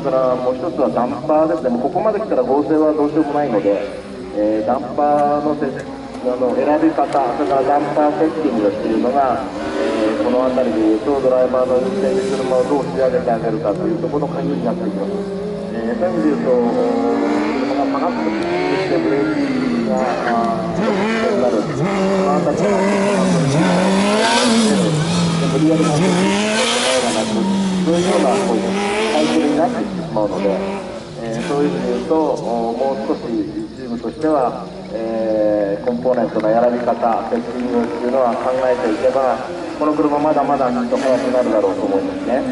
からもう一つはダンパーですね、もうここまで来たら合成はどうしようもないので、えー、ダンパーのせあの選び方、それからダンパーセッティングっていうのが、えー、この辺りでいうと、ドライバーの運転する車をどう仕上げてあげるかというところの鍵になっていきます。えー、そういう意味でいうと、車がパカッとそしてブレーキが、あちょっと必要になる、その辺りが、無理やりなってくがなく、そういうようなこういうサイクルになっていってしまうので、えー、そういう意味でいうと、もう少しチームとしては、えー、コンポーネントの選び方、セッティングっていうのは考えていけば、この車まだまだきっと速くなるだろうと思いますね。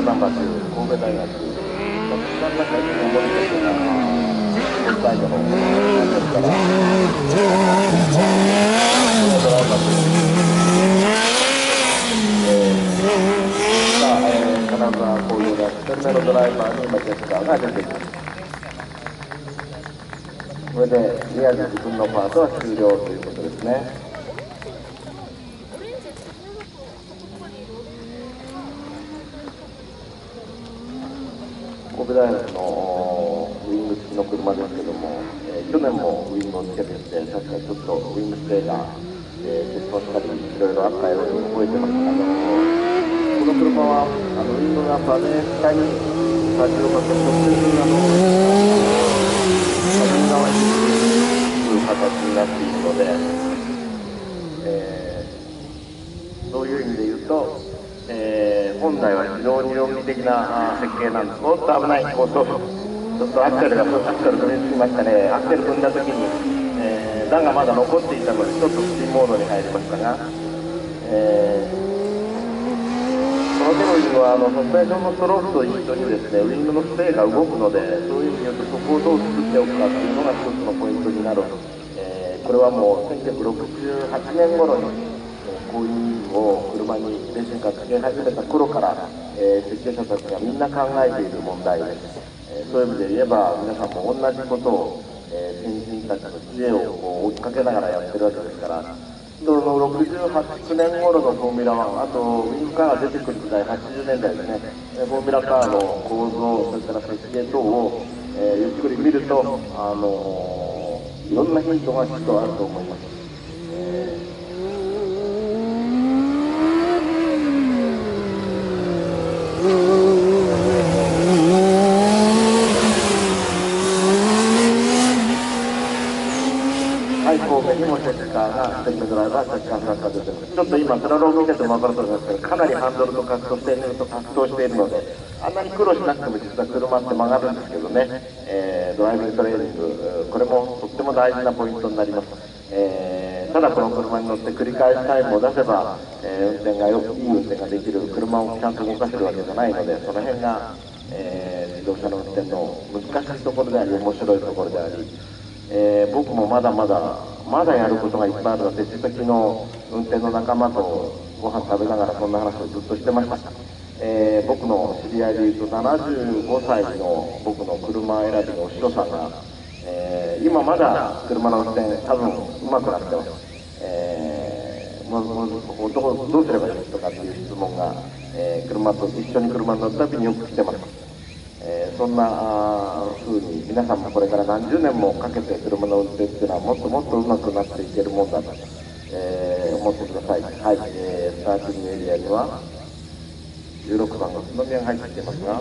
高田神戸大学学山中駅の上りですが本体の方ですからドライバー、え、金沢工業大学のドライバーェスーが出てきますこれで宮城君のパートは終了ということですね。国大のウィング付きの車ですけども、えー、去年もウィングをつけてて、確かちょっとウィングスプレーが、えー、欠損したり、いろいろあったように覚えてますが、どこの車はあのウィングがバネ使いに最初かって直うあの車輪側にという形になっているので、えー、そういう意味で本体は非常に論理的な設計なんです。もっと危ないこうそちょっとアクセルがアクセル踏みつきましたね。アクセル踏んだ時に、えー、段がまだ残っていたのでちょっとスピンモードに入りましたが、えー、この手のウィングはあのソスペンションのストロークと一緒にですねウィングのスペーが動くのでそういう意味によってそこをどう作っておくかっていうのが一つのポイントになる、えー、これはもう1968年頃に車に電信がかけ始めた頃から設計者たちがみんな考えている問題です。えそういう意味で言えば、皆さんも同じことを、え先人たちの知恵をこう追いかけながらやってるわけですから、その68年頃のフォーミュラ1、あとウィンカーが出てくる時代、80年代ですね、フォーミュラカーの構造、それから設計等を、え、ゆっくり見ると、あの、いろんなヒントがきっとあると思います。ちょっと今、スラロー見てても分かると思いますけど、かなりハンドルと格闘してと格闘しているので、あんなに苦労しなくても実は車って曲がるんですけどね、えー、ドライビントレーニング、これもとっても大事なポイントになります。えー、ただこの車に乗って繰り返しタイムを出せば、えー、運転がよくいい運転ができる車をちゃんと動かせるわけじゃないのでその辺が、えー、自動車の運転の難しいところであり面白いところであり、えー、僕もまだまだまだやることがいっぱいあるので実は昨日運転の仲間とご飯食べながらそんな話をずっとしてました。えー、僕の知り合いでいうと75歳の僕の車選びのお師匠さんがえー、今まだ車の運転多分うまくなってます、えー、もうもうどうすればいいとかっていう質問が、えー、車と一緒に車に乗った時によく来てます、えー、そんな風に皆さんもこれから何十年もかけて車の運転っていうのはもっともっと上手くなっていけるもんだと、えー、思ってください。はい、えー、スターティングエリアには16番の角宮が入ってきてますが、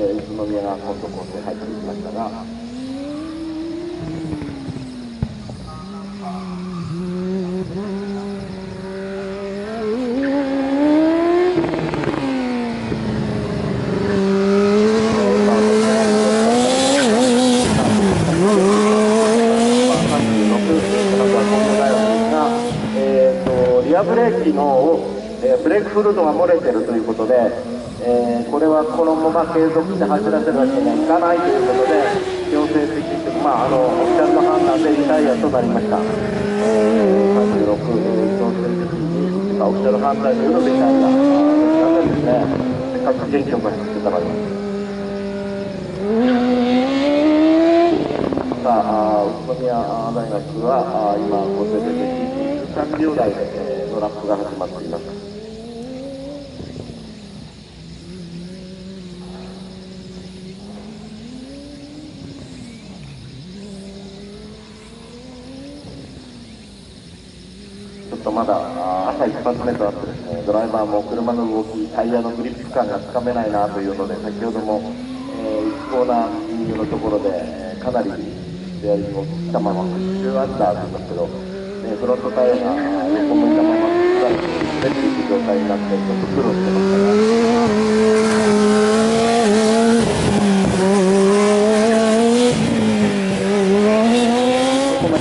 えー、宇都宮が今度構成入っていきましたが。リアブレーキの、えー、ブレークフルードが漏れてるということで、えー、このまま継続して走らせるわけにはいかないということで強制的に、まあ、あのオフィシャルの判断でリタイアとなりました、えー、36強制的に、まあ、オフィシャル判断によるリタイアなぜですねせっかく元気よく走ってたのにさあ宇都宮大学は今高校生で13秒台で、えー、のラップが始まっています。まだ朝一発目とあってですねドライバーも車の動きタイヤのグリップ感がつかめないなというので先ほども、えー、1コーナーングのところで、え、かなりステアリングを切ったまま10アンダーなんですけど、え、フロントタイヤが横向いたまましっかり滑っていく状態になってちょっと苦労してましたが。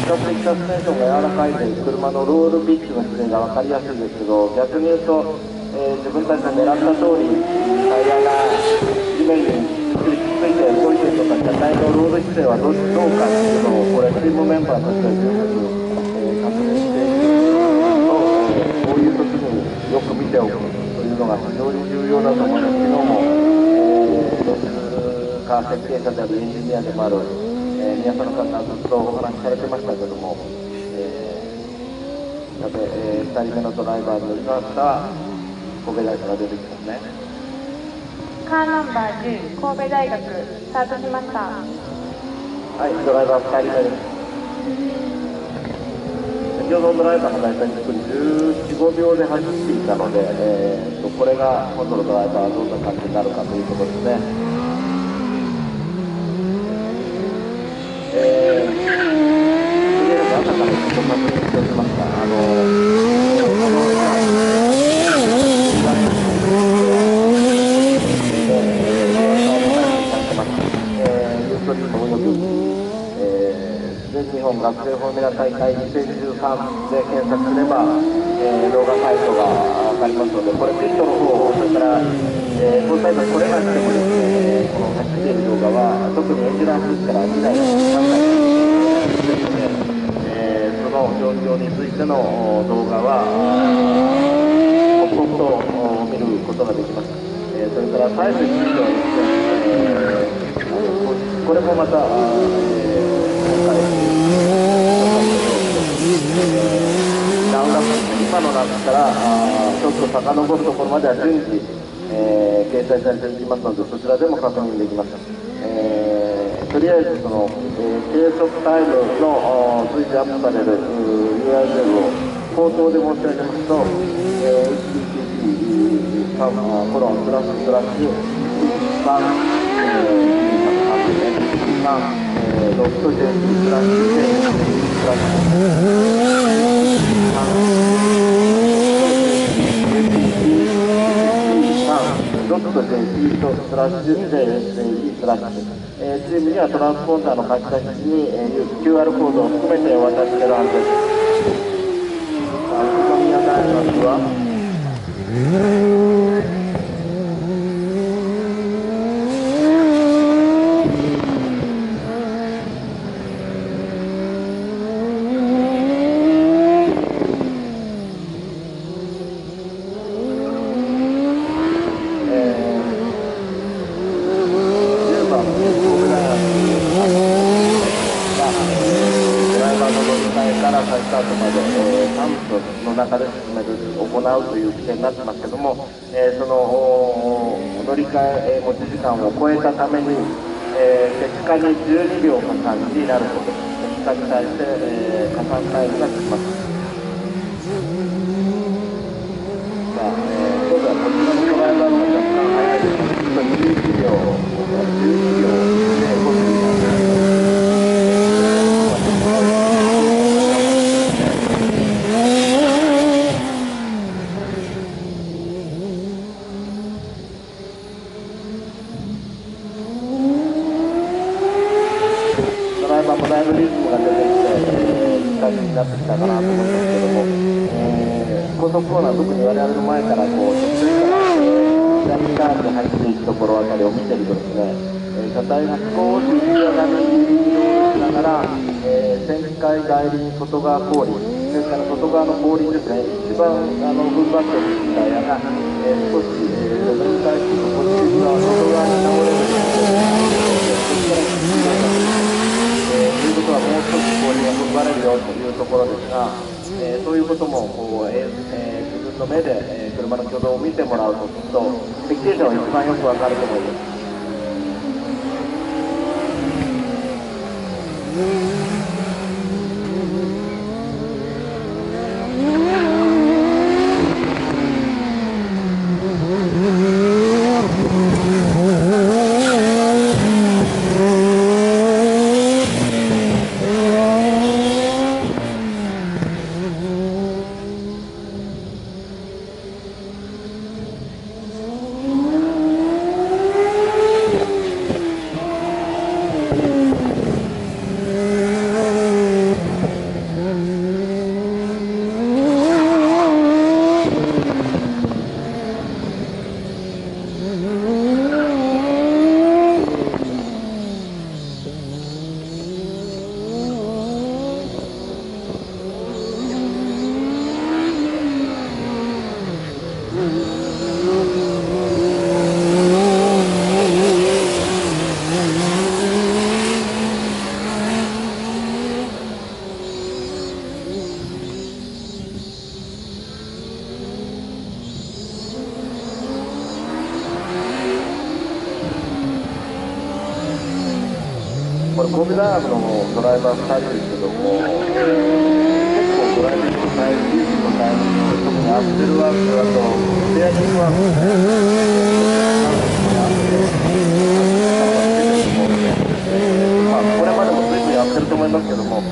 サスペンションが柔らかいで車のロールピッチの姿勢が分かりやすいですけど逆に言うと、えー、自分たちが狙った通りタイヤが地面にくりついて動いてるとか車体のロール姿勢はどどうかっていうのをこれチームメンバーとしては十分に、えー、確認していくと、え、こういう時によく見ておくというのが非常に重要だと思います昨日も、えー、カー設計者であるエンジニアでもあるえー、宮迫さんがずっとお話しされてましたけども、えー、さて、えー、2人目のドライバーに乗りました神戸大学が出てきますね。カーナンバー10神戸大学スタートしました。はいドライバー2人目です。先ほどのドライバーが大体1分1415秒で走っていたので、えーと、これが今度のドライバーはどんな感じになるかということですね。本学生フォーミュラ大会2013で検索すれば、えー、動画サイトが分かりますので、これピットの方、それから、えー、このサイトこれがしてもですね、この走っている動画は、特にエンジニアスから2台の3台ですので、えー、その状況についての動画は刻々と見ることができます、えーそれからタイムについてはです。ね、えーこれもまた、えー今回ダウンラップ今の中からちょっと遡るところまでは順次、えー掲載されていきますのでそちらでも確認できます、えーとりあえずその、えー計測タイムの随時アップされる URL を口頭で申し上げますと、えー、http コロンスラッシュスラッシュ3えー3えードット JP スラッシュ JP スラッシュドット JP とスラッシュ JSAE スラッシュ、えー、チームにはトランスポンダーの書き出しに、えー、QR コードを含めてお渡ししてるはずです。さあ、宇都宮大学は10番の神戸大学がドライバーの乗り換えから再スタートまで、えー3分の中で進める行うという規定になってますけども、えーそのお乗り換え持ち時間を超えたために、えー結果に12秒加算になること結果に対して、えー加算タイムがつきます。さあ、えー、今度はこちらのドライバーが若干早いです。11秒、12秒で動くようになります。ドライバーもだいぶリズムが出てきて、えー、いい感じになってきたかなと思いますけども、えー、高速コーナー、特に我々の前からこう、直線から、左側に入っていくところあたりを見てるとですね、えー車体が少し浮き上がる移動しながら、えー、旋回外輪外側後輪、それから外側の後輪ですね、一番あの踏ん張っているタイヤが、えー、少し、えー、旋回してこっち側、外側に倒れるんですけど、そこからはもう少し氷が踏ん張れるよというところですが、えーそういうこともこう、えーえー自分の目で、えー車の挙動を見てもらうときっと適定者は一番よくわかると思います。イバー2人ですけども、結構ドライビングのタイム、リーズのタイム、特にアクセルワーク、あとステアリングワークですね、ま、これまでも随分やってると思いますけども、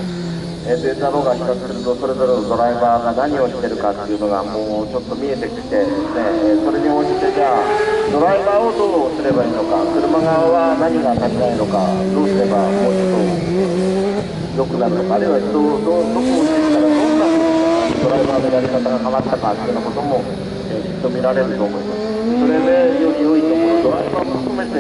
えーデータローが比較するとそれぞれのドライバーが何をしてるかっていうのがもうちょっと見えてきてですね、それに応じてじゃあドライバーをどうすればいいのか車側は何が足りないのかどうすればもうちょっと良くなるのかあるいはどをどうどこをしてたらどんなドライバーのやり方が変わったかっていうようなことも、えきっと見られると思いますそれでより良いところドライバーも含めて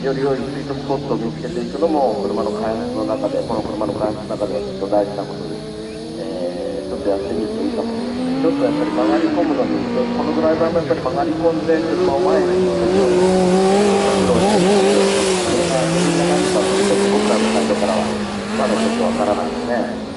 より良いスイートスポットを見つけていくのも車の開発の中でこの車の開発の中ではきっと大事なことです、えー、ちょっとやってみる。といいかもしれちょっとやっぱり曲がり込むのにこのドライバーもやっぱり曲がり込んで車を前に進むようにどうしていくそれが何かというと僕らの会場からはまだちょっとわからないですね。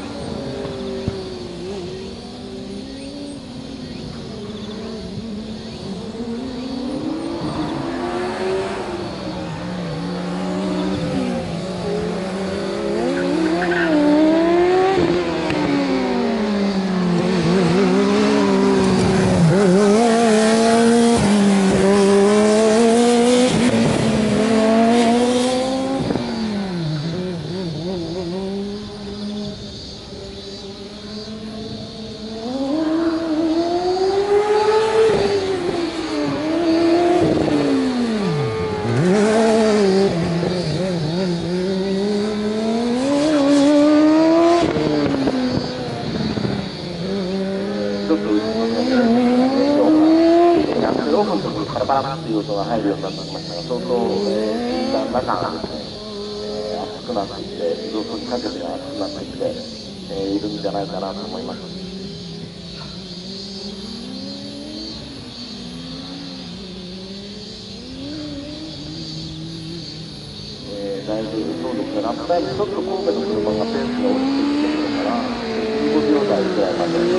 いかなと思います。大丈夫そうですね、ラップタイムちょっと神戸の車がペースが落ちてきてるから、15秒台ぐらいまで。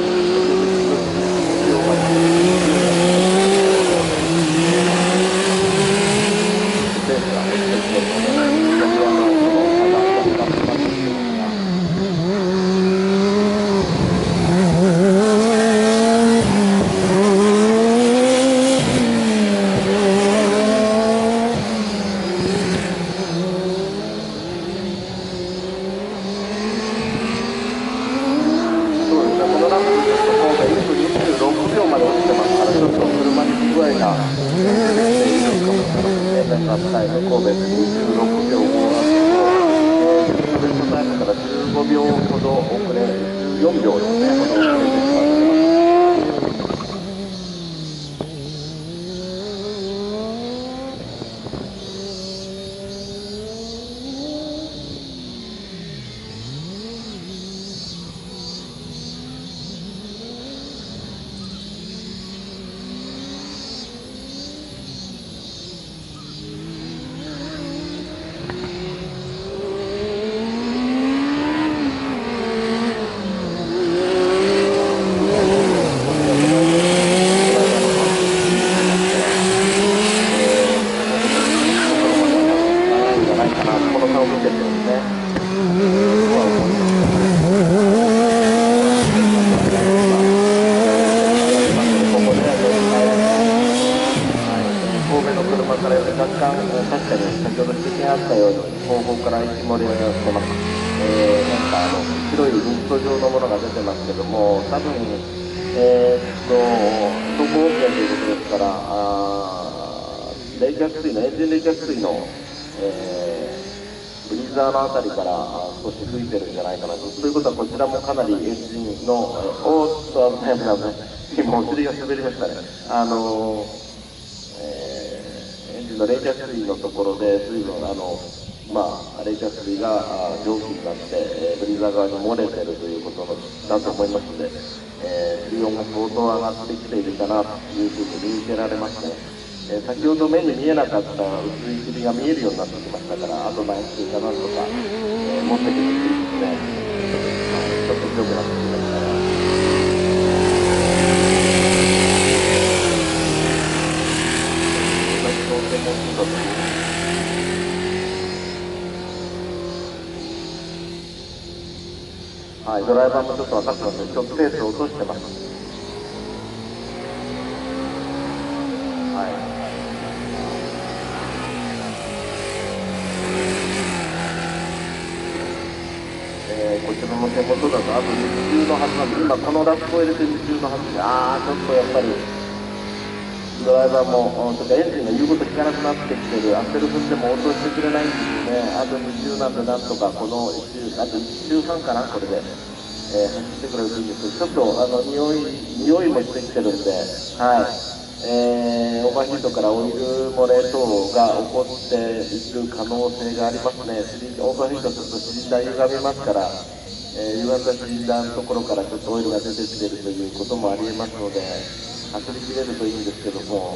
神戸で26秒5す、ベストタイムから15秒ほど遅れ、14秒ですね、ほど遅れてます。からてます、えー、なんかあの白いミスト状のものが出てますけども多分えー、っと走行 OK ということですからあ冷却水のエンジン冷却水の、えー、ブリザーの辺りから少し吹いてるんじゃないかなと。ということはこちらもかなりエンジンの、えー、おーっと危ない危ない危ないお尻が滑りましたね。あのー、エンジンの冷却水のところで水分あのまあ、冷却水が蒸気になって、ブリザー側に漏れてるということだと思いますので、え水温が相当上がってきているかなというふうに見受けられますね、え先ほど目に見えなかった薄い霧が見えるようになってきましたからあと何週かなとか、え持ってくてといいですね。ちょっと強くなってきまはい、ドライバーもちょっと分かってますね、ちょっとペースを落としてます。はい。えーこちらの手元だとあと日中のはずなんで今このラップを入れて日中のはずでああちょっとやっぱりドライバーもそかエンジンが言うこと聞かなくなってきてるアクセル踏んでも応答してくれないんですねあと2周なんでなんとかこの1周あと1周半かなこれで、えー、走ってくれるんですちょっとあの匂い匂いもしてきてるんではい。えー、オーバーヒートからオイル漏れ等が起こっていく可能性がありますね、オーバーヒートちょっとシリン歪みますから、えー、歪んだシのところからちょっとオイルが出てきているということもありえますので。走りきれるといいんですけども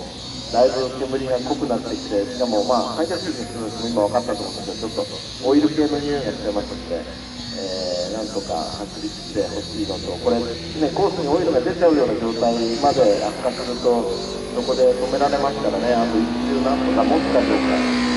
だいぶ煙が濃くなってきてしかもまあ排射水にするのも今分かったと思うんですけどちょっとオイル系の匂いがしてますので、えー、なんとか走りきってほしいのとこれ、ね、コースにオイルが出ちゃうような状態まで悪化するとそこで止められますからねあと1周なんとか持つかどうか。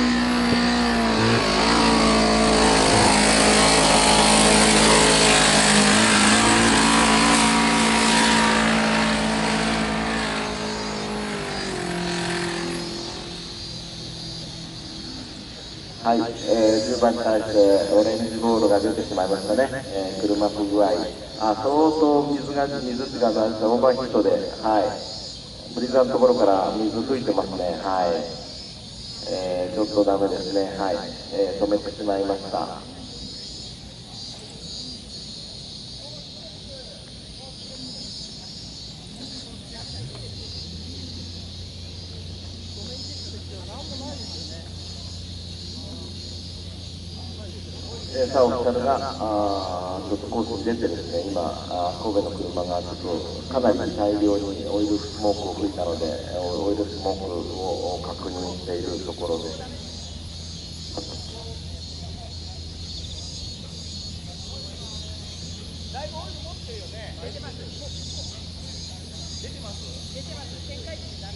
はい、えー、10番に対してオレンジボールが出てしまいましたね、えー、車不具合、あ相当水が水がオーバーヒートで、はい、ブリザーのところから水吹いてますね、はい、えー、ちょっとダメですね、はい、えー、止めてしまいました。えー、サオフィシャルがあちょっとコースに出てですね、今、あ神戸の車がちょっとかなり大量にオイルスモークを吹いたので、オイルスモークを確認しているところです。だいぶオイル持ってるよね。出てます。出てます。出てます。展開になる。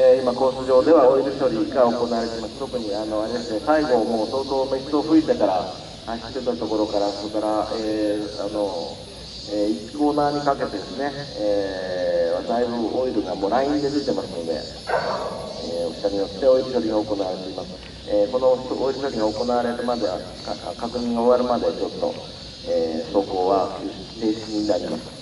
えー、今、コース上ではオイル処理が行われています、特にあのあれですね最後、もう相当メスを吹いてから走ってたところから、それから、えー、あのえー、1コーナーにかけてですね、えー、だいぶオイルがもうラインで出てますので、えー、お下によってオイル処理が行われています。えー、このオイル処理が行われるまでは、確認が終わるまでちょっと、えー、走行は停止になります。